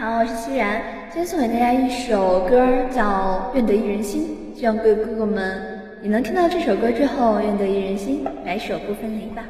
好，我是熙然，今天送给大家一首歌，叫愿得一人心。希望各位哥哥们也能听到这首歌之后，愿得一人心，白首不分离吧。